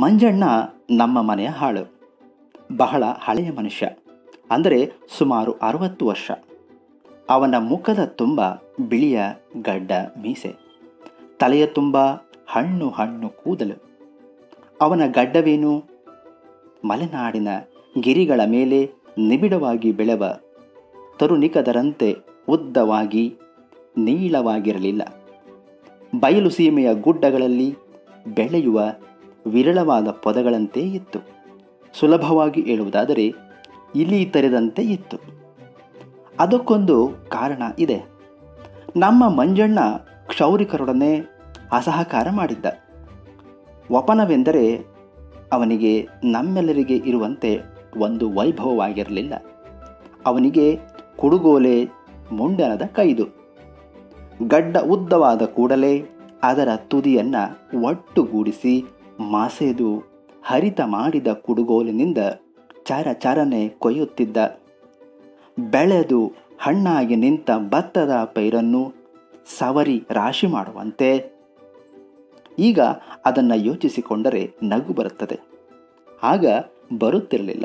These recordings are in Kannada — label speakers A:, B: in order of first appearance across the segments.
A: ಮಂಜಣ್ಣ ನಮ್ಮ ಮನೆಯ ಹಾಳು. ಬಹಳ ಹಳೆಯ ಮನುಷ್ಯ. ಅಂದರೆ ಸುಮಾರು ಅರವತ್ತು ವರ್ಷ. ಅವನ ಮುಖದ ತುಂಬ ಬಿಳಿಯ ಗಡ್ಡ ಮೀಸೆ. ತಲೆಯ ತುಂಬ ಹಣ್ಣು ಹಣ್ಣು ಕೂದಲು. ಅವನ ಗಡ್ಡವೇನು? ಮಲೆನಾಡಿನ ಗಿರಿಗಳ ಮೇಲೆ ನಿಬಿಡವಾಗಿ ಬೆಳೆವ ತರುಣಿಕದರಂತೆ ಉದ್ದವಾಗಿ ನೀಳವಾಗಿರಲಿಲ್ಲ. ಬಯಲು ಸೀಮೆಯ ಗುಡ್ಡಗಳಲ್ಲಿ ಬೆಳೆಯುವ ವಿರಳವಾದ ಪದಗಳಂತೆ ಇತ್ತು. ಸುಲಭವಾಗಿ ಹೇಳುವುದಾದರೆ ಇಲಿ ತೆರೆದಂತೆ ಇತ್ತು. ಅದಕ್ಕೊಂದು ಕಾರಣ ಇದೆ. ನಮ್ಮ ಮಂಜಣ್ಣ ಕ್ಷೌರಿಕರೊಡನೆ ಅಸಹಕಾರ ಮಾಡಿದ್ದ. ವಪನವೆಂದರೆ, ಅವನಿಗೆ ನಮ್ಮೆಲ್ಲರಿಗೆ ಇರುವಂತೆ ಒಂದು ವೈಭವವಾಗಿರಲಿಲ್ಲ. ಅವನಿಗೆ ಕುಡುಗೋಲೆ ಮುಂಡನದ ಕೈದು. ಗಡ್ಡ ಉದ್ದವಾದ ಕೂಡಲೇ ಅದರ ತುದಿಯನ್ನು ಒಟ್ಟುಗೂಡಿಸಿ ಮಾಸೆದು ಹರಿತ ಮಾಡಿದ ಕುಡುಗೋಲಿನಿಂದ ಚರ ಚರನೆ ಕೊಯ್ಯುತ್ತಿದ್ದ. ಬೆಳೆದು ಹಣ್ಣಾಗಿ ನಿಂತ ಭತ್ತದ ಪೈರನ್ನು ಸವರಿ ರಾಶಿ ಮಾಡುವಂತೆ. ಈಗ ಅದನ್ನು ಯೋಚಿಸಿಕೊಂಡರೆ ನಗು ಬರುತ್ತದೆ. ಆಗ ಬರುತ್ತಿರಲಿಲ್ಲ.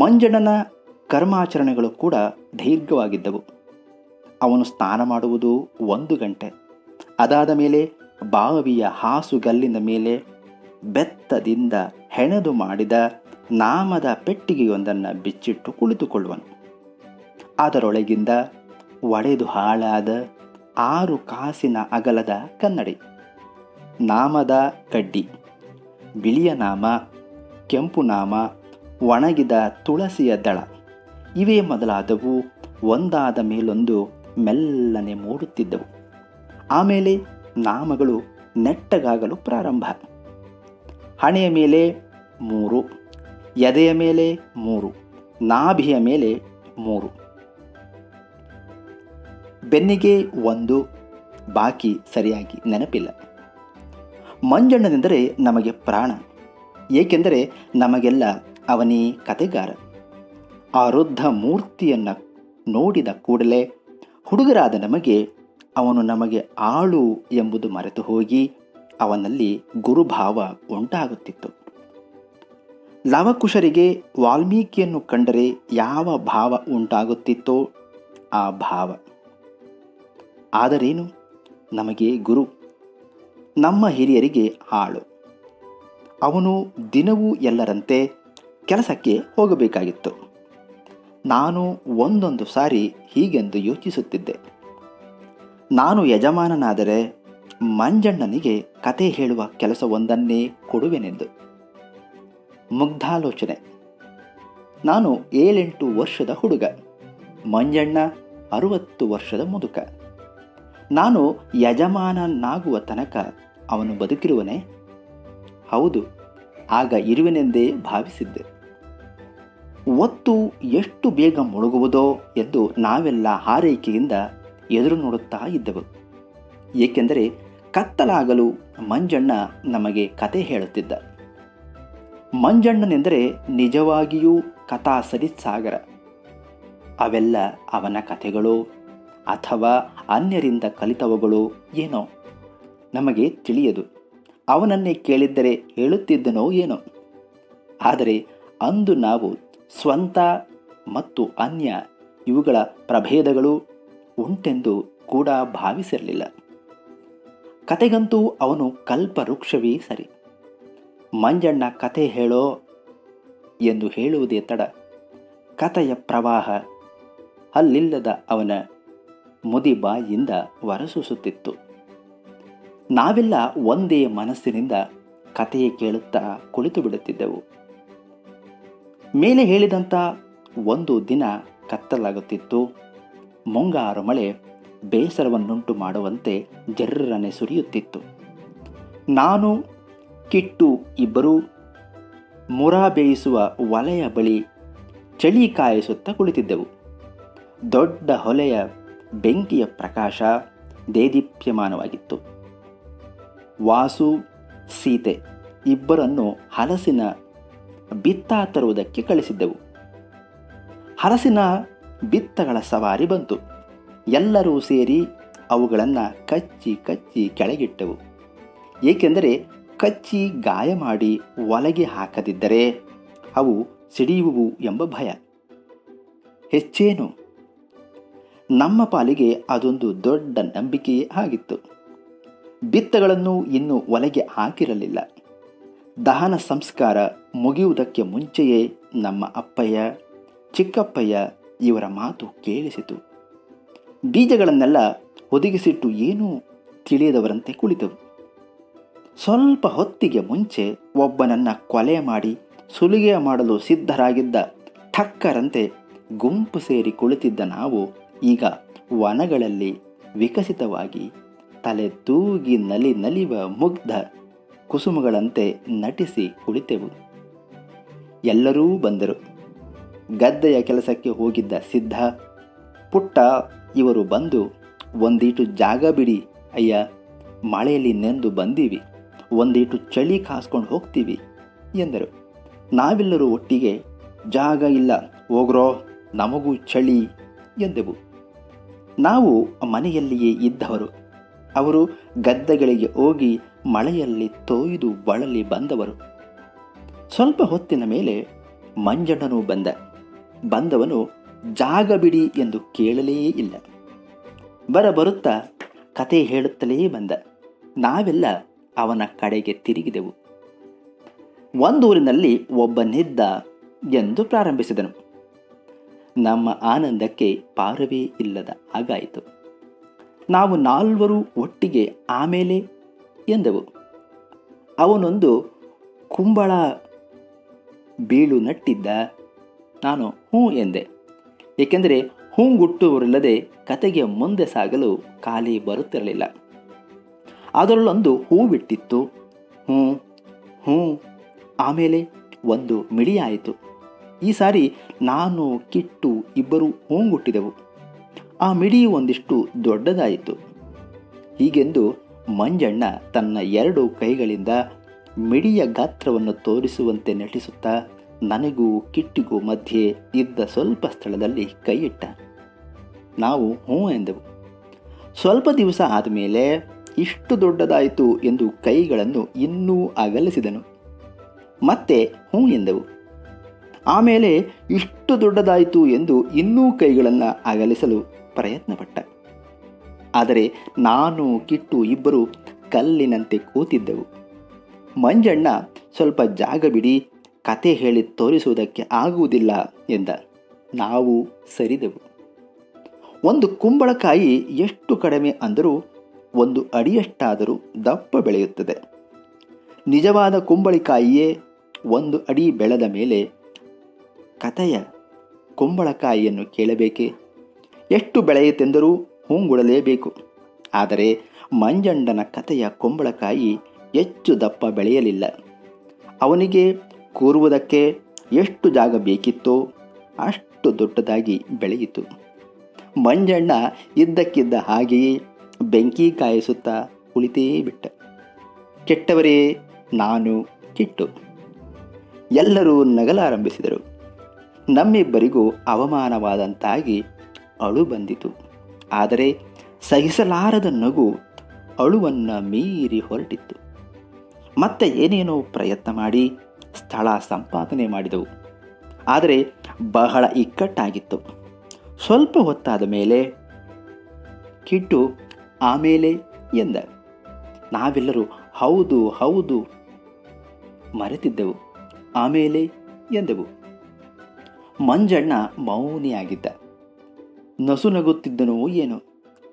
A: ಮಂಜಣ್ಣನ ಕರ್ಮಾಚರಣೆಗಳು ಕೂಡ ದೀರ್ಘವಾಗಿದ್ದವು. ಅವನು ಸ್ನಾನ ಮಾಡುವುದು ಒಂದು ಗಂಟೆ. ಅದಾದ ಮೇಲೆ ಬಾವಿಯ ಹಾಸುಗಲ್ಲಿನ ಮೇಲೆ ಬೆತ್ತದಿಂದ ಹೆಣೆದು ಮಾಡಿದ ನಾಮದ ಪೆಟ್ಟಿಗೆಯೊಂದನ್ನು ಬಿಚ್ಚಿಟ್ಟು ಕುಳಿತುಕೊಳ್ಳುವನು. ಅದರೊಳಗಿಂದ ಒಡೆದು ಹಾಳಾದ ಆರು ಕಾಸಿನ ಅಗಲದ ಕನ್ನಡಿ, ನಾಮದ ಕಡ್ಡಿ, ಬಿಳಿಯ ನಾಮ, ಕೆಂಪು ನಾಮ, ಒಣಗಿದ ತುಳಸಿಯ ದಳ, ಇವೇ ಮೊದಲಾದವು ಒಂದಾದ ಮೇಲೊಂದು ಮೆಲ್ಲನೆ ಮೂಡುತ್ತಿದ್ದವು. ಆಮೇಲೆ ನಾಮಗಳು ನೆಟ್ಟಗಾಗಲು ಪ್ರಾರಂಭ. ಹಣೆಯ ಮೇಲೆ ಮೂರು, ಎದೆಯ ಮೇಲೆ ಮೂರು, ನಾಭಿಯ ಮೇಲೆ ಮೂರು. ಬೆನ್ನಿಗೆ ಒಂದು, ಬಾಕಿ ಸರಿಯಾಗಿ ನೆನಪಿಲ್ಲ. ಮಂಜಣ್ಣನೆಂದರೆ ನಮಗೆ ಪ್ರಾಣ, ಏಕೆಂದರೆ ನಮಗೆಲ್ಲ ಅವನೇ ಕತೆಗಾರ ಆ ವೃದ್ಧ ಮೂರ್ತಿಯನ್ನು ನೋಡಿದ ಕೂಡಲೇ ಹುಡುಗರಾದ ನಮಗೆ ಅವನು ನಮಗೆ ಆಳು ಎಂಬುದು ಮರೆತು ಹೋಗಿ ಅವನಲ್ಲಿ ಗುರುಭಾವ ಉಂಟಾಗುತ್ತಿತ್ತು. ಲವಕುಶರಿಗೆ ವಾಲ್ಮೀಕಿಯನ್ನು ಕಂಡರೆ ಯಾವ ಭಾವ ಉಂಟಾಗುತ್ತಿತ್ತೋ ಆ ಭಾವ. ಆದರೇನು? ನಮಗೆ ಗುರು, ನಮ್ಮ ಹಿರಿಯರಿಗೆ ಆಳು. ಅವನು ದಿನವೂ ಎಲ್ಲರಂತೆ ಕೆಲಸಕ್ಕೆ ಹೋಗಬೇಕಾಗಿತ್ತು. ನಾನು ಒಂದೊಂದು ಸಾರಿ ಹೀಗೆಂದು ಯೋಚಿಸುತ್ತಿದ್ದೆ. ನಾನು ಯಜಮಾನನಾದರೆ ಮಂಜಣ್ಣನಿಗೆ ಕತೆ ಹೇಳುವ ಕೆಲಸವೊಂದನ್ನೇ ಕೊಡುವೆನೆಂದು. ಮುಗ್ಧಾಲೋಚನೆ. ನಾನು ಏಳೆಂಟು ವರ್ಷದ ಹುಡುಗ. ಮಂಜಣ್ಣ ಅರುವತ್ತು ವರ್ಷದ ಮುದುಕ. ನಾನು ಯಜಮಾನನಾಗುವ ತನಕ ಅವನು ಬದುಕಿರುವನೇ? ಹೌದು, ಆಗ ಇರುವೆನೆಂದೇ ಭಾವಿಸಿದ್ದೆ. ಒತ್ತು ಎಷ್ಟು ಬೇಗ ಮುಳುಗುವುದೋ ಎಂದು ನಾವೆಲ್ಲ ಹಾರೈಕೆಯಿಂದ ಎದುರು ನೋಡುತ್ತಾ ಇದ್ದೆವು. ಏಕೆಂದರೆ ಕತ್ತಲಾಗಲು ಮಂಜಣ್ಣ ನಮಗೆ ಕತೆ ಹೇಳುತ್ತಿದ್ದ. ಮಂಜಣ್ಣನೆಂದರೆ ನಿಜವಾಗಿಯೂ ಕಥಾ ಸರಿಸಾಗರ ಅವೆಲ್ಲ ಅವನ ಕಥೆಗಳು ಅಥವಾ ಅನ್ಯರಿಂದ ಕಲಿತವುಗಳು ಏನೋ ನಮಗೆ ತಿಳಿಯದು. ಅವನನ್ನೇ ಕೇಳಿದ್ದರೆ ಹೇಳುತ್ತಿದ್ದನೋ ಏನೋ. ಆದರೆ ಅಂದು ನಾವು ಸ್ವಂತ ಮತ್ತು ಅನ್ಯ ಇವುಗಳ ಪ್ರಭೇದಗಳು ಉಂಟೆಂದು ಕೂಡ ಭಾವಿಸಿರಲಿಲ್ಲ. ಕತೆಗಂತೂ ಅವನು ಕಲ್ಪವೃಕ್ಷವೇ ಸರಿ. ಮಂಜಣ್ಣ ಕತೆ ಹೇಳೋ ಎಂದು ಹೇಳುವುದೇ ತಡ. ಕತೆಯ ಪ್ರವಾಹ ಅಲ್ಲಿಲ್ಲದ ಅವನ ಮುದಿ ಬಾಯಿಯಿಂದ ಹೊರಸೂಸುತ್ತಿತ್ತು. ನಾವೆಲ್ಲ ಒಂದೇ ಮನಸ್ಸಿನಿಂದ ಕತೆಯೇ ಕೇಳುತ್ತಾ ಕುಳಿತು ಬಿಡುತ್ತಿದ್ದೆವು. ಮೇಲೆ ಹೇಳಿದಂಥ ಒಂದು ದಿನ ಕತ್ತಲಾಗುತ್ತಿತ್ತು. ಮುಂಗಾರು ಮಳೆ ಬೇಸರವನ್ನುಂಟು ಮಾಡುವಂತೆ ಜರ್ರನೆ ಸುರಿಯುತ್ತಿತ್ತು. ನಾನು, ಕಿಟ್ಟು ಇಬ್ಬರೂ ಮುರ ಬೇಯಿಸುವ ಒಲೆಯ ಬಳಿ ಚಳಿ ಕಾಯಿಸುತ್ತಾ ಕುಳಿತಿದ್ದೆವು. ದೊಡ್ಡ ಹೊಲೆಯ ಬೆಂಕಿಯ ಪ್ರಕಾಶ ದೇದೀಪ್ಯಮಾನವಾಗಿತ್ತು. ವಾಸು, ಸೀತೆ ಇಬ್ಬರನ್ನು ಹಲಸಿನ ಬಿತ್ತ ತರುವುದಕ್ಕೆ ಕಳಿಸಿದ್ದೆವು. ಹಲಸಿನ ಬಿತ್ತಗಳ ಸವಾರಿ ಬಂತು. ಎಲ್ಲರೂ ಸೇರಿ ಅವುಗಳನ್ನು ಕಚ್ಚಿ ಕಚ್ಚಿ ಕೆಳಗಿಟ್ಟವು. ಏಕೆಂದರೆ ಕಚ್ಚಿ ಗಾಯ ಮಾಡಿ ಒಳಗೆ ಹಾಕದಿದ್ದರೆ ಅವು ಸಿಡಿಯುವು ಎಂಬ ಭಯ. ಹೆಚ್ಚೇನು? ನಮ್ಮ ಪಾಲಿಗೆ ಅದೊಂದು ದೊಡ್ಡ ನಂಬಿಕೆಯೇ ಆಗಿತ್ತು. ಬಿತ್ತಗಳನ್ನು ಇನ್ನೂ ಒಲೆಗೆ ಹಾಕಿರಲಿಲ್ಲ. ದಹನ ಸಂಸ್ಕಾರ ಮುಗಿಯುವುದಕ್ಕೆ ಮುಂಚೆಯೇ ನಮ್ಮ ಅಪ್ಪಯ್ಯ, ಚಿಕ್ಕಪ್ಪಯ್ಯ ಇವರ ಮಾತು ಕೇಳಿಸಿತು. ಬೀಜಗಳನ್ನೆಲ್ಲ ಒದಗಿಸಿಟ್ಟು ಏನೂ ತಿಳಿಯದವರಂತೆ ಕುಳಿತವು. ಸ್ವಲ್ಪ ಹೊತ್ತಿಗೆ ಮುಂಚೆ ಒಬ್ಬನನ್ನ ಕೊಲೆ ಮಾಡಿ ಸುಲಿಗೆ ಮಾಡಲು ಸಿದ್ಧರಾಗಿದ್ದ ಠಕ್ಕರಂತೆ ಗುಂಪು ಸೇರಿ ಕುಳಿತಿದ್ದ ನಾವು ಈಗ ವನಗಳಲ್ಲಿ ವಿಕಸಿತವಾಗಿ ತಲೆ ತೂಗಿ ನಲಿ ನಲಿವ ಮುಗ್ಧ ಕುಸುಮಗಳಂತೆ ನಟಿಸಿ ಕುಳಿತೆವು. ಎಲ್ಲರೂ ಬಂದರು. ಗದ್ದೆಯ ಕೆಲಸಕ್ಕೆ ಹೋಗಿದ್ದ ಸಿದ್ಧ, ಪುಟ್ಟ ಇವರು ಬಂದು, ಒಂದೀಟು ಜಾಗ ಬಿಡಿ ಅಯ್ಯ, ಮಳೆಯಲ್ಲಿ ನೆಂದು ಬಂದೀವಿ, ಒಂದೀಟು ಚಳಿ ಕಾಸ್ಕೊಂಡು ಹೋಗ್ತೀವಿ, ಎಂದರು. ನಾವೆಲ್ಲರೂ ಒಟ್ಟಿಗೆ, ಜಾಗ ಇಲ್ಲ, ಹೋಗ್ರೋ, ನಮಗೂ ಚಳಿ, ಎಂದೆವು. ನಾವು ಮನೆಯಲ್ಲಿಯೇ ಇದ್ದವರು. ಅವರು ಗದ್ದೆಗಳಿಗೆ ಹೋಗಿ ಮಳೆಯಲ್ಲಿ ತೊಯ್ದು ಬಳಲಿ ಬಂದವರು. ಸ್ವಲ್ಪ ಹೊತ್ತಿನ ಮೇಲೆ ಮಂಜಣ್ಣನೂ ಬಂದ. ಬಂದವನು ಜಾಗ ಬಿಡಿ ಎಂದು ಕೇಳಲೇ ಇಲ್ಲ. ಬರ ಬರಬರುತ್ತಾ ಕತೆ ಹೇಳುತ್ತಲೇ ಬಂದ. ನಾವೆಲ್ಲ ಅವನ ಕಡೆಗೆ ತಿರುಗಿದೆವು. ಒಂದೂರಿನಲ್ಲಿ ಒಬ್ಬನಿದ್ದ ಎಂದು ಪ್ರಾರಂಭಿಸಿದನು. ನಮ್ಮ ಆನಂದಕ್ಕೆ ಪಾರವೇ ಇಲ್ಲದ ಹಾಗಾಯಿತು. ನಾವು ನಾಲ್ವರು ಒಟ್ಟಿಗೆ ಆಮೇಲೆ ಎಂದೆವು. ಅವನೊಂದು ಕುಂಬಳ ಬೀಳು ನಟ್ಟಿದ್ದ ನಾನು ಹ್ಞೂ ಎಂದೆ. ಏಕೆಂದರೆ ಹೂಂಗುಟ್ಟುವರಿಲ್ಲದೆ ಕತೆಗೆ ಮುಂದೆ ಸಾಗಲು ಖಾಲಿ ಬರುತ್ತಿರಲಿಲ್ಲ. ಅದರಲ್ಲೊಂದು ಹೂ ಬಿಟ್ಟಿತ್ತು. ಹ್ಞೂ ಹ್ಞೂ, ಆಮೇಲೆ ಒಂದು ಮಿಡಿಯಾಯಿತು. ಈ ಸಾರಿ ನಾನು, ಕಿಟ್ಟು ಇಬ್ಬರು ಹೂಂಗುಟ್ಟಿದೆವು. ಆ ಮಿಡಿ ಒಂದಿಷ್ಟು ದೊಡ್ಡದಾಯಿತು. ಹೀಗೆಂದು ಮಂಜಣ್ಣ ತನ್ನ ಎರಡು ಕೈಗಳಿಂದ ಮಿಡಿಯ ಗಾತ್ರವನ್ನು ತೋರಿಸುವಂತೆ ನಟಿಸುತ್ತಾ ನನಗೂ ಕಿಟ್ಟಿಗೂ ಮಧ್ಯೆ ಇದ್ದ ಸ್ವಲ್ಪ ಸ್ಥಳದಲ್ಲಿ ಕೈಯಿಟ್ಟ. ನಾವು ಹ್ಞೂ ಎಂದೆವು. ಸ್ವಲ್ಪ ದಿವಸ ಆದಮೇಲೆ ಇಷ್ಟು ದೊಡ್ಡದಾಯಿತು ಎಂದು ಕೈಗಳನ್ನು ಇನ್ನೂ ಅಗಲಿಸಿದನು. ಮತ್ತೆ ಹ್ಞೂ ಎಂದೆವು. ಆಮೇಲೆ ಇಷ್ಟು ದೊಡ್ಡದಾಯಿತು ಎಂದು ಇನ್ನೂ ಕೈಗಳನ್ನು ಅಗಲಿಸಲು ಪ್ರಯತ್ನಪಟ್ಟ. ಆದರೆ ನಾನು, ಕಿಟ್ಟು ಇಬ್ಬರು ಕಲ್ಲಿನಂತೆ ಕೂತಿದ್ದೆವು. ಮಂಜಣ್ಣ ಸ್ವಲ್ಪ ಜಾಗ ಬಿಡಿ ಕತೆ ಹೇಳಿ ತೋರಿಸುವುದಕ್ಕೆ ಆಗುವುದಿಲ್ಲ ಎಂದ. ನಾವು ಸರಿದೆವು. ಒಂದು ಕುಂಬಳಕಾಯಿ ಎಷ್ಟು ಕಡಿಮೆ ಅಂದರೂ ಒಂದು ಅಡಿಯಷ್ಟಾದರೂ ದಪ್ಪ ಬೆಳೆಯುತ್ತದೆ. ನಿಜವಾದ ಕುಂಬಳಕಾಯಿಯೇ ಒಂದು ಅಡಿ ಬೆಳೆದ ಮೇಲೆ ಕತೆಯ ಕುಂಬಳಕಾಯಿಯನ್ನು ಕೇಳಬೇಕೆ? ಎಷ್ಟು ಬೆಳೆಯುತ್ತೆಂದರೂ ಹೂಂಗುಡಲೇಬೇಕು ಆದರೆ ಮಂಜಂಡನ ಕತೆಯ ಕುಂಬಳಕಾಯಿ ಹೆಚ್ಚು ದಪ್ಪ ಬೆಳೆಯಲಿಲ್ಲ. ಅವನಿಗೆ ಕೂರುವುದಕ್ಕೆ ಎಷ್ಟು ಜಾಗ ಬೇಕಿತ್ತೋ ಅಷ್ಟು ದೊಡ್ಡದಾಗಿ ಬೆಳೆಯಿತು. ಮಂಜಣ್ಣ ಇದ್ದಕ್ಕಿದ್ದ ಹಾಗೆಯೇ ಬೆಂಕಿ ಕಾಯಿಸುತ್ತಾ ಕುಳಿತೇ ಬಿಟ್ಟ. ಕೆಟ್ಟವರೇ, ನಾನು ಕಿಟ್ಟು. ಎಲ್ಲರೂ ನಗಲಾರಂಭಿಸಿದರು. ನಮ್ಮಿಬ್ಬರಿಗೂ ಅವಮಾನವಾದಂತಾಗಿ ಅಳು ಬಂದಿತು. ಆದರೆ ಸಹಿಸಲಾರದ ನಗು ಅಳುವನ್ನು ಮೀರಿ ಹೊರಟಿತ್ತು. ಮತ್ತೆ ಏನೇನೋ ಪ್ರಯತ್ನ ಮಾಡಿ ಸ್ಥಳ ಸಂಪಾದನೆ ಮಾಡಿದವು. ಆದರೆ ಬಹಳ ಇಕ್ಕಟ್ಟಾಗಿತ್ತು. ಸ್ವಲ್ಪ ಹೊತ್ತಾದ ಮೇಲೆ ಕಿಟ್ಟು, ಆಮೇಲೆ ಎಂದ. ನಾವೆಲ್ಲರೂ ಹೌದು ಹೌದು ಮರೆತಿದ್ದೆವು. ಆಮೇಲೆ ಎಂದೆವು. ಮಂಜಣ್ಣ ಮೌನಿಯಾಗಿದ್ದ. ನಸು ನಗುತ್ತಿದ್ದನೋ ಏನೋ.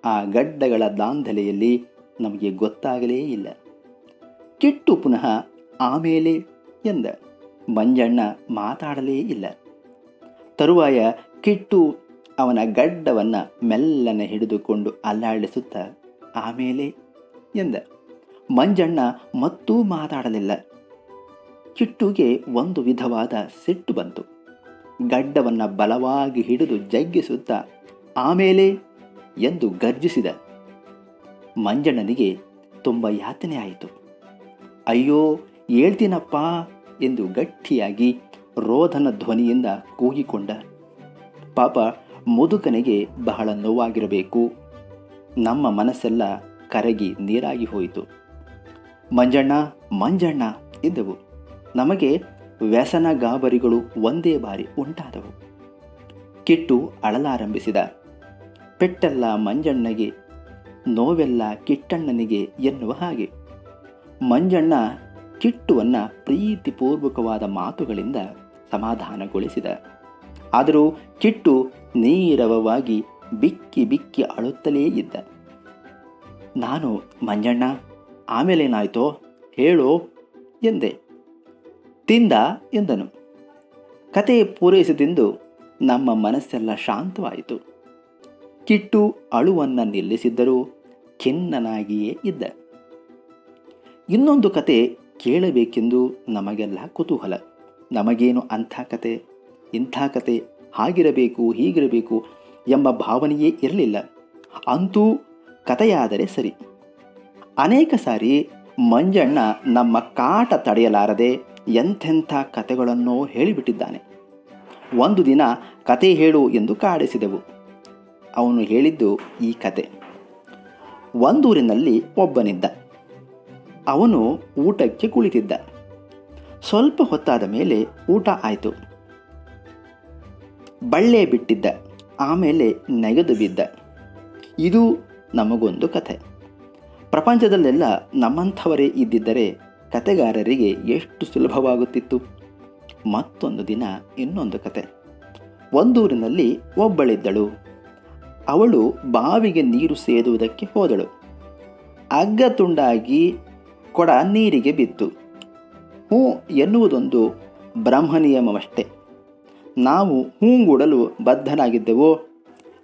A: ಆ ಗಡ್ಡಗಳ ದಾಂಧಲೆಯಲ್ಲಿ ನಮಗೆ ಗೊತ್ತಾಗಲೇ ಇಲ್ಲ. ಕಿಟ್ಟು ಪುನಃ, ಆಮೇಲೆ ಎಂದ ಮಂಜಣ್ಣ ಮಾತಾಡಲೇ ಇಲ್ಲ. ತರುವಾಯ ಕಿಟ್ಟು ಅವನ ಗಡ್ಡವನ್ನು ಮೆಲ್ಲನೆ ಹಿಡಿದುಕೊಂಡು ಅಲ್ಲಾಡಿಸುತ್ತ, ಆಮೇಲೆ? ಎಂದ. ಮಂಜಣ್ಣ ಮತ್ತೂ ಮಾತಾಡಲಿಲ್ಲ. ಕಿಟ್ಟುಗೆ ಒಂದು ವಿಧವಾದ ಸಿಟ್ಟು ಬಂತು. ಗಡ್ಡವನ್ನು ಬಲವಾಗಿ ಹಿಡಿದು ಜಗ್ಗಿಸುತ್ತಾ, ಆಮೇಲೆ? ಎಂದು ಗರ್ಜಿಸಿದ. ಮಂಜಣ್ಣನಿಗೆ ತುಂಬ ಯಾತನೆ ಆಯಿತು. ಅಯ್ಯೋ ಹೇಳ್ತೀನಪ್ಪ ಎಂದು ಗಟ್ಟಿಯಾಗಿ ರೋಧನ ಧ್ವನಿಯಿಂದ ಕೂಗಿಕೊಂಡ. ಪಾಪ ಮುದುಕನಿಗೆ ಬಹಳ ನೋವಾಗಿರಬೇಕು. ನಮ್ಮ ಮನಸ್ಸೆಲ್ಲ ಕರಗಿ ನೀರಾಗಿ ಹೋಯಿತು. ಮಂಜಣ್ಣ ಮಂಜಣ್ಣ ಇದ್ದವು ನಮಗೆ ವ್ಯಸನ ಗಾಬರಿಗಳು ಒಂದೇ ಬಾರಿ ಉಂಟಾದವು. ಕಿಟ್ಟು ಅಳಲಾರಂಭಿಸಿದ. ಪೆಟ್ಟೆಲ್ಲ ಮಂಜಣ್ಣಗೆ, ನೋವೆಲ್ಲ ಕಿಟ್ಟಣ್ಣನಿಗೆ ಎನ್ನುವ ಹಾಗೆ. ಮಂಜಣ್ಣ ಕಿಟ್ಟುವನ್ನು ಪ್ರೀತಿಪೂರ್ವಕವಾದ ಮಾತುಗಳಿಂದ ಸಮಾಧಾನಗೊಳಿಸಿದ. ಆದರೂ ಕಿಟ್ಟು ನೀರವವಾಗಿ ಬಿಕ್ಕಿ ಬಿಕ್ಕಿ ಅಳುತ್ತಲೇ ಇದ್ದ. ನಾನು ಮಂಜಣ್ಣ, ಆಮೇಲೇನಾಯ್ತೋ ಹೇಳೋ ಎಂದೆ. ತಿಂದ ಎಂದನು. ಕತೆ ಪೂರೈಸಿದೆಂದು ನಮ್ಮ ಮನಸ್ಸೆಲ್ಲ ಶಾಂತವಾಯಿತು. ಕಿಟ್ಟು ಅಳುವನ್ನು ನಿಲ್ಲಿಸಿದ್ದರೂ ಖಿನ್ನನಾಗಿಯೇ ಇದ್ದ. ಇನ್ನೊಂದು ಕತೆ ಕೇಳಬೇಕೆಂದು ನಮಗೆಲ್ಲ ಕುತೂಹಲ. ನಮಗೇನು ಅಂಥ ಕತೆ, ಇಂಥ ಕತೆ, ಹಾಗಿರಬೇಕು, ಹೀಗಿರಬೇಕು ಎಂಬ ಭಾವನೆಯೇ ಇರಲಿಲ್ಲ. ಅಂತೂ ಕತೆಯಾದರೆ ಸರಿ. ಅನೇಕ ಸಾರಿ ಮಂಜಣ್ಣ ನಮ್ಮ ಕಾಟ ತಡೆಯಲಾರದೆ ಎಂಥೆಂಥ ಕತೆಗಳನ್ನೋ ಹೇಳಿಬಿಟ್ಟಿದ್ದಾನೆ. ಒಂದು ದಿನ ಕತೆ ಹೇಳು ಎಂದು ಕಾಡಿಸಿದೆವು. ಅವನು ಹೇಳಿದ್ದು ಈ ಕತೆ. ಒಂದೂರಿನಲ್ಲಿ ಒಬ್ಬನಿದ್ದ. ಅವನು ಊಟಕ್ಕೆ ಕುಳಿತಿದ್ದ. ಸ್ವಲ್ಪ ಹೊತ್ತಾದ ಮೇಲೆ ಊಟ ಆಯಿತು. ಬಳ್ಳೆ ಬಿಟ್ಟಿದ್ದ, ಆಮೇಲೆ ನೆಗೆದು ಬಿದ್ದ. ಇದು ನಮಗೊಂದು ಕಥೆ. ಪ್ರಪಂಚದಲ್ಲೆಲ್ಲ ನಮ್ಮಂಥವರೇ ಇದ್ದಿದ್ದರೆ ಕತೆಗಾರರಿಗೆ ಎಷ್ಟು ಸುಲಭವಾಗುತ್ತಿತ್ತು? ಮತ್ತೊಂದು ದಿನ ಇನ್ನೊಂದು ಕತೆ ಒಂದೂರಿನಲ್ಲಿ ಒಬ್ಬಳಿದ್ದಳು. ಅವಳು ಬಾವಿಗೆ ನೀರು ಸೇದುವುದಕ್ಕೆ ಹೋದಳು. ಅಗ್ಗ ತುಂಡಾಗಿ ಕೊಡ ನೀರಿಗೆ ಬಿತ್ತು ಹೂ ಎನ್ನುವುದೊಂದು ಬ್ರಹ್ಮನಿಯಮವಷ್ಟೇ ನಾವು ಹೂಂಗೂಡಲು ಬದ್ಧನಾಗಿದ್ದೆವೋ?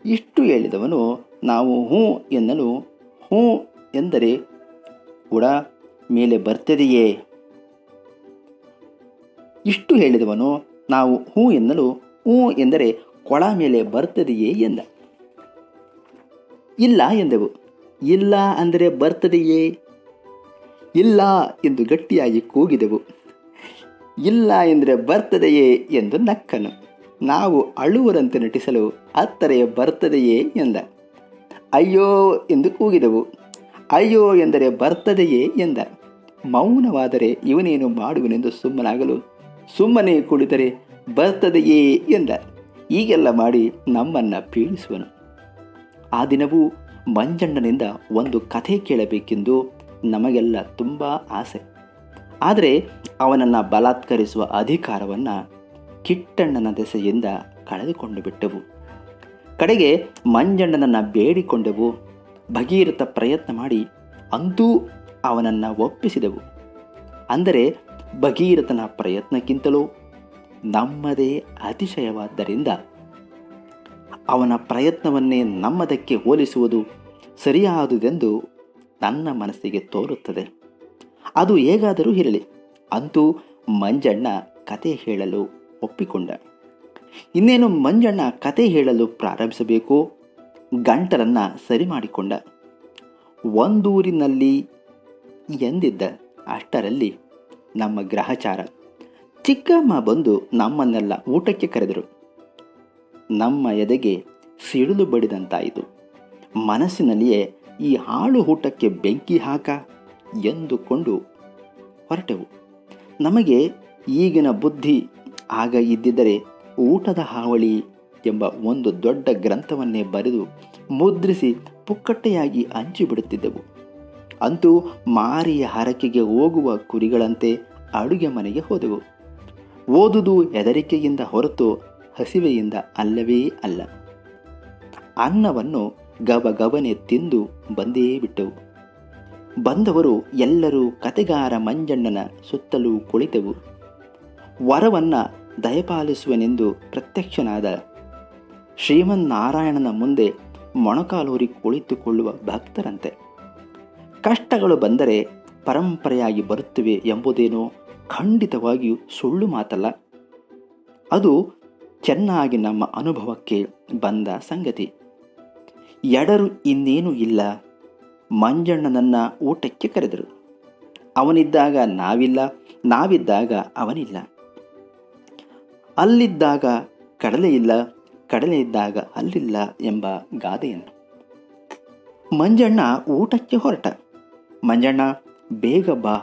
A: ಇಷ್ಟು ಹೇಳಿದವನು ನಾವು ಹೂ ಎನ್ನಲು ಹೂ ಎಂದರೆ ಕೂಡ ಮೇಲೆ ಬರ್ತದೆಯೇ? ಇಷ್ಟು ಹೇಳಿದವನು ನಾವು ಹೂ ಎನ್ನಲು ಹೂ ಎಂದರೆ ಕೊಳ ಮೇಲೆ ಬರ್ತದೆಯೇ ಎಂದ. ಇಲ್ಲ ಎಂದೆವು. ಇಲ್ಲ ಅಂದರೆ ಬರ್ತದೆಯೇ? ಇಲ್ಲ ಎಂದು ಗಟ್ಟಿಯಾಗಿ ಕೂಗಿದೆವು. ಇಲ್ಲ ಎಂದರೆ ಬರ್ತದೆಯೇ ಎಂದು ನಕ್ಕನು. ನಾವು ಅಳುವರಂತೆ ನಟಿಸಲು ಅತ್ತರೆಯ ಬರ್ತದೆಯೇ ಎಂದ. ಅಯ್ಯೋ ಎಂದು ಕೂಗಿದೆವು. ಅಯ್ಯೋ ಎಂದರೆ ಬರ್ತದೆಯೇ ಎಂದ. ಮೌನವಾದರೆ ಇವನೇನು ಮಾಡುವನೆಂದು ಸುಮ್ಮನಾಗಲು. ಸುಮ್ಮನೆ ಕುಳಿತರೆ ಬರ್ತದೆಯೇ ಎಂದ. ಹೀಗೆಲ್ಲ ಮಾಡಿ ನಮ್ಮನ್ನು ಪೀಡಿಸುವನು. ಆ ದಿನವೂ ಮಂಜಣ್ಣನಿಂದ ಒಂದು ಕಥೆ ಕೇಳಬೇಕೆಂದು ನಮಗೆಲ್ಲ ತುಂಬ ಆಸೆ. ಆದರೆ ಅವನನ್ನು ಬಲಾತ್ಕರಿಸುವ ಅಧಿಕಾರವನ್ನು ಕಿಟ್ಟಣ್ಣನ ದೆಸೆಯಿಂದ ಕಳೆದುಕೊಂಡು ಬಿಟ್ಟೆವು. ಕಡೆಗೆ ಮಂಜಣ್ಣನನ್ನು ಬೇಡಿಕೊಂಡೆವು. ಭಗೀರಥ ಪ್ರಯತ್ನ ಮಾಡಿ ಅಂತೂ ಅವನನ್ನು ಒಪ್ಪಿಸಿದೆವು. ಅಂದರೆ ಭಗೀರಥನ ಪ್ರಯತ್ನಕ್ಕಿಂತಲೂ ನಮ್ಮದೇ ಅತಿಶಯವಾದ್ದರಿಂದ ಅವನ ಪ್ರಯತ್ನವನ್ನೇ ನಮ್ಮದಕ್ಕೆ ಹೋಲಿಸುವುದು ಸರಿಯಾದುದೆಂದು ನನ್ನ ಮನಸ್ಸಿಗೆ ತೋರುತ್ತದೆ. ಅದು ಹೇಗಾದರೂ ಇರಲಿ. ಅಂತೂ ಮಂಜಣ್ಣ ಕತೆ ಹೇಳಲು ಒಪ್ಪಿಕೊಂಡ. ಇನ್ನೇನು ಮಂಜಣ್ಣ ಕತೆ ಹೇಳಲು ಪ್ರಾರಂಭಿಸಬೇಕು? ಗಂಟಲನ್ನು ಸರಿ ಮಾಡಿಕೊಂಡ ಒಂದೂರಿನಲ್ಲಿ ಎಂದಿದ್ದ ಅಷ್ಟರಲ್ಲಿ ನಮ್ಮ ಗ್ರಹಚಾರ. ಚಿಕ್ಕಮ್ಮ ಬಂದು ನಮ್ಮನ್ನೆಲ್ಲ ಊಟಕ್ಕೆ ಕರೆದರು. ನಮ್ಮ ಎದೆಗೆ ಸಿಡಿಲು ಬಡಿದಂತಾಯಿತು. ಮನಸ್ಸಿನಲ್ಲಿಯೇ ಈ ಹಾಳು ಊಟಕ್ಕೆ ಬೆಂಕಿ ಹಾಕ ಎಂದುಕೊಂಡು ಹೊರಟೆವು. ನಮಗೆ ಈಗಿನ ಬುದ್ಧಿ ಆಗ ಇದ್ದಿದ್ದರೆ ಊಟದ ಹಾವಳಿ ಎಂಬ ಒಂದು ದೊಡ್ಡ ಗ್ರಂಥವನ್ನೇ ಬರೆದು ಮುದ್ರಿಸಿ ಪುಕ್ಕಟ್ಟೆಯಾಗಿ ಹಂಚಿಬಿಡುತ್ತಿದ್ದೆವು ಅಂತೂ ಮಾರಿಯ ಹರಕೆಗೆ ಹೋಗುವ ಕುರಿಗಳಂತೆ ಅಡುಗೆ ಮನೆಗೆ ಹೋದೆವು. ಓದುದು ಹೆದರಿಕೆಯಿಂದ ಹೊರತು ಹಸಿವೆಯಿಂದ ಅಲ್ಲವೇ ಅಲ್ಲ. ಅನ್ನವನ್ನು ಗಬ ಗಬನೆ ತಿಂದು ಬಂದೇ ಬಿಟ್ಟವು. ಬಂದವರು ಎಲ್ಲರೂ ಕತೆಗಾರ ಮಂಜಣ್ಣನ ಸುತ್ತಲೂ ಕುಳಿತೆವು. ವರವನ್ನ ದಯಪಾಲಿಸುವನೆಂದು ಪ್ರತ್ಯಕ್ಷನಾದ ಶ್ರೀಮನ್ನಾರಾಯಣನ ಮುಂದೆ ಮೊಣಕಾಲೂರಿ ಕುಳಿತುಕೊಳ್ಳುವ ಭಕ್ತರಂತೆ. ಕಷ್ಟಗಳು ಬಂದರೆ ಪರಂಪರೆಯಾಗಿ ಬರುತ್ತವೆ ಎಂಬುದೇನೋ ಖಂಡಿತವಾಗಿಯೂ ಸುಳ್ಳು ಮಾತಲ್ಲ. ಅದು ಚೆನ್ನಾಗಿ ನಮ್ಮ ಅನುಭವಕ್ಕೆ ಬಂದ ಸಂಗತಿ. ಎಡರು ಇನ್ನೇನು ಇಲ್ಲ. ಮಂಜಣ್ಣನನ್ನು ಊಟಕ್ಕೆ ಕರೆದರು. ಅವನಿದ್ದಾಗ ನಾವಿಲ್ಲ, ನಾವಿದ್ದಾಗ ಅವನಿಲ್ಲ. ಅಲ್ಲಿದ್ದಾಗ ಕಡಲೆ ಇಲ್ಲ, ಕಡಲೆ ಇದ್ದಾಗ ಅಲ್ಲಿಲ್ಲ ಎಂಬ ಗಾದೆಯನ್ನು. ಮಂಜಣ್ಣ ಊಟಕ್ಕೆ ಹೊರಟ. ಮಂಜಣ್ಣ, ಬೇಗ ಬಾ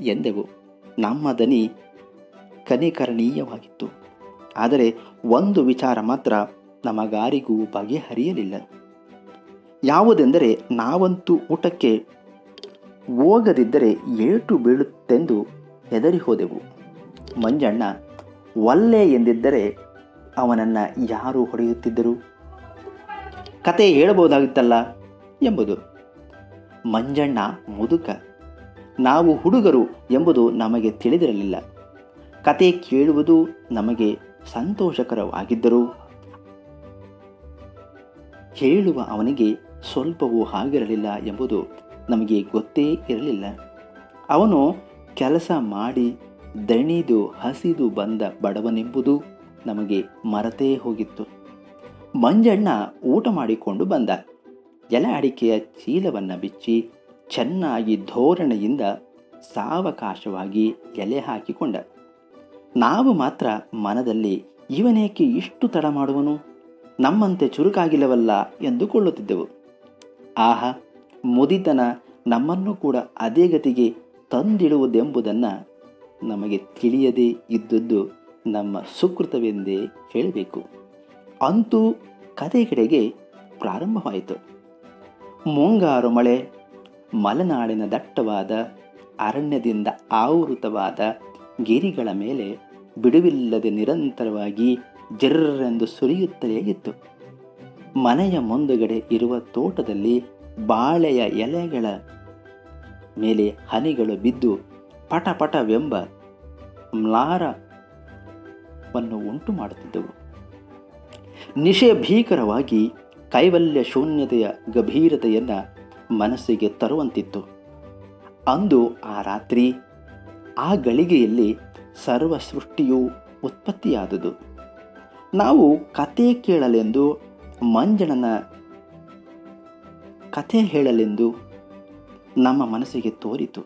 A: ಎಂದೆವು. ನಮ್ಮ ದನಿ ಕನಿಕರಣೀಯವಾಗಿತ್ತು. ಆದರೆ ಒಂದು ವಿಚಾರ ಮಾತ್ರ ನಮಗಾರಿಗೂ ಬಗೆಹರಿಯಲಿಲ್ಲ. ಯಾವುದೆಂದರೆ ನಾವಂತೂ ಊಟಕ್ಕೆ ಹೋಗದಿದ್ದರೆ ಏಟು ಬೀಳುತ್ತೆಂದು ಹೆದರಿ ಹೋದೆವು. ಮಂಜಣ್ಣ, ಒಲ್ಲೆ ಎಂದಿದ್ದರೆ ಅವನನ್ನು ಯಾರು ಹೊಡೆಯುತ್ತಿದ್ದರು? ಕತೆ ಹೇಳಬಹುದಾಗಿತ್ತಲ್ಲ ಎಂಬುದು. ಮಂಜಣ್ಣ, ಮುದುಕ, ನಾವು ಹುಡುಗರು ಎಂಬುದು ನಮಗೆ ತಿಳಿದಿರಲಿಲ್ಲ. ಕತೆ ಕೇಳುವುದು ನಮಗೆ ಸಂತೋಷಕರವಾಗಿದ್ದರೂ ಹೇಳುವ ಅವನಿಗೆ ಸ್ವಲ್ಪವೂ ಆಗಿರಲಿಲ್ಲ ಎಂಬುದು ನಮಗೆ ಗೊತ್ತೇ ಇರಲಿಲ್ಲ. ಅವನು ಕೆಲಸ ಮಾಡಿ ದಣಿದು ಹಸಿದು ಬಂದ ಬಡವನೆಂಬುದು ನಮಗೆ ಮರೆತೇ ಹೋಗಿತ್ತು. ಮಂಜಣ್ಣ ಊಟ ಮಾಡಿಕೊಂಡು ಬಂದ. ಎಲೆ ಅಡಿಕೆಯ ಚೀಲವನ್ನು ಬಿಚ್ಚಿ ಚೆನ್ನಾಗಿ ಧೋರಣೆಯಿಂದ ಸಾವಕಾಶವಾಗಿ ಎಲೆ ಹಾಕಿಕೊಂಡ. ನಾವು ಮಾತ್ರ ಮನದಲ್ಲಿ ಇವನೇಕೆ ಇಷ್ಟು ತಡ ಮಾಡುವನು? ನಮ್ಮಂತೆ ಚುರುಕಾಗಿಲ್ಲವಲ್ಲ ಎಂದುಕೊಳ್ಳುತ್ತಿದ್ದೆವು. ಆಹ, ಮುದಿತನ ನಮ್ಮನ್ನು ಕೂಡ ಅದೇ ಗತಿಗೆ ತಂದಿಡುವುದೆಂಬುದನ್ನು ನಮಗೆ ತಿಳಿಯದೇ ಇದ್ದದ್ದು ನಮ್ಮ ಸುಕೃತವೆಂದೇ ಹೇಳಬೇಕು. ಅಂತೂ ಕತೆ ಕಡೆಗೆ ಪ್ರಾರಂಭವಾಯಿತು. ಮುಂಗಾರು ಮಳೆ, ಮಲೆನಾಡಿನ ದಟ್ಟವಾದ, ಅರಣ್ಯದಿಂದ ಆವೃತವಾದ ಗಿರಿಗಳ ಮೇಲೆ ಬಿಡುವಿಲ್ಲದೆ ನಿರಂತರವಾಗಿ ಜರ್ರೆಂದು ಸುರಿಯುತ್ತಲೇ ಇತ್ತು. ಮನೆಯ ಮುಂದುಗಡೆ ಇರುವ ತೋಟದಲ್ಲಿ ಬಾಳೆಯ ಎಲೆಗಳ ಮೇಲೆ ಹನಿಗಳು ಬಿದ್ದು ಪಟಪಟವೆಂಬ ಮ್ಲಾರವನ್ನು ಉಂಟು ಮಾಡುತ್ತಿದ್ದವು ನಿಶೆ ಭೀಕರವಾಗಿ ಕೈವಲ್ಯ ಶೂನ್ಯತೆಯ ಗಭೀರತೆಯನ್ನು ಮನಸ್ಸಿಗೆ ತರುವಂತಿತ್ತು. ಅಂದು ಆ ರಾತ್ರಿ ಆ ಗಳಿಗೆಯಲ್ಲಿ ಸರ್ವ ಸೃಷ್ಟಿಯು ಉತ್ಪತ್ತಿಯಾದುದು. ನಾವು ಕತೆ ಕೇಳಲೆಂದು ಮಂಜಣ್ಣನ ಕಥೆ ಹೇಳಲೆಂದು ನಮ್ಮ ಮನಸ್ಸಿಗೆ ತೋರಿತು.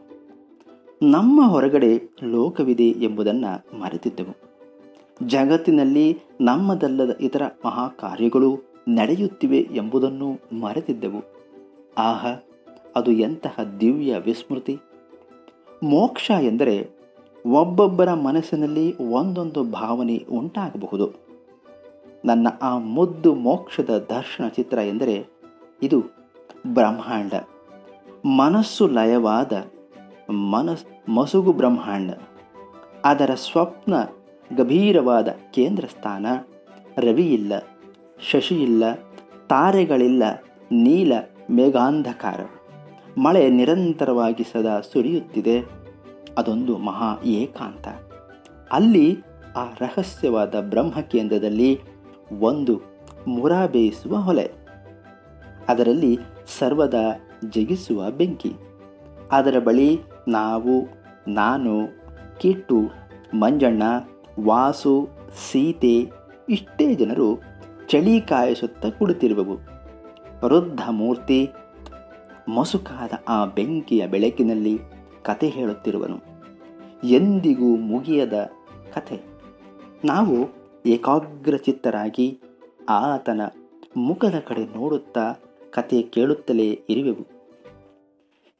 A: ನಮ್ಮ ಹೊರಗಡೆ ಲೋಕವಿದೆ ಎಂಬುದನ್ನು ಮರೆತಿದ್ದೆವು. ಜಗತ್ತಿನಲ್ಲಿ ನಮ್ಮದಲ್ಲದ ಇತರ ಮಹಾ ಕಾರ್ಯಗಳು ನಡೆಯುತ್ತಿವೆ ಎಂಬುದನ್ನು ಮರೆತಿದ್ದೆವು. ಆಹ, ಅದು ಎಂತಹ ದಿವ್ಯ ವಿಸ್ಮೃತಿ. ಮೋಕ್ಷ ಎಂದರೆ ಒಬ್ಬೊಬ್ಬರ ಮನಸ್ಸಿನಲ್ಲಿ ಒಂದೊಂದು ಭಾವನೆ ಉಂಟಾಗಬಹುದು. ನನ್ನ ಆ ಮುದ್ದು ಮೋಕ್ಷದ ದರ್ಶನ ಚಿತ್ರ ಎಂದರೆ ಇದು ಬ್ರಹ್ಮಾಂಡ. ಮನಸ್ಸು ಲಯವಾದ ಮನಸ್, ಮಸುಗು ಬ್ರಹ್ಮಾಂಡ. ಅದರ ಸ್ವಪ್ನ ಗಭೀರವಾದ ಕೇಂದ್ರ ಸ್ಥಾನ ರವಿಯಿಲ್ಲ ಶಶಿಯಿಲ್ಲ ತಾರೆಗಳಿಲ್ಲ, ನೀಲ ಮೇಘಾಂಧಕಾರ. ಮಳೆ ನಿರಂತರವಾಗಿ ಸದಾ ಸುರಿಯುತ್ತಿದೆ. ಅದೊಂದು ಮಹಾ ಏಕಾಂತ. ಅಲ್ಲಿ ಆ ರಹಸ್ಯವಾದ ಬ್ರಹ್ಮಕೇಂದ್ರದಲ್ಲಿ ಒಂದು ಮುರ ಬೇಯಿಸುವ ಹೊಲೆ. ಅದರಲ್ಲಿ ಸರ್ವದ ಜಗಿಸುವ ಬೆಂಕಿ. ಅದರ ಬಳಿ ನಾವು, ನಾನು, ಕಿಟ್ಟು, ಮಂಜಣ್ಣ, ವಾಸು, ಸೀತೆ ಇಷ್ಟೇ ಜನರು ಚಳಿ ಕಾಯಿಸುತ್ತಾ ಕುಳಿತಿರುವವು. ವೃದ್ಧ ಮೂರ್ತಿ ಮಸುಕಾದ ಆ ಬೆಂಕಿಯ ಬೆಳಕಿನಲ್ಲಿ ಕತೆ ಹೇಳುತ್ತಿರುವನು. ಎಂದಿಗೂ ಮುಗಿಯದ ಕಥೆ ನಾವು ಏಕಾಗ್ರಚಿತ್ತರಾಗಿ ಆತನ ಮುಖದ ಕಡೆ ನೋಡುತ್ತಾ ಕತೆ ಕೇಳುತ್ತಲೇ ಇರುವೆವು.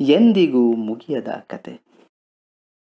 A: ಎಂದಿಗೂ ಮುಗಿಯದ ಕತೆ.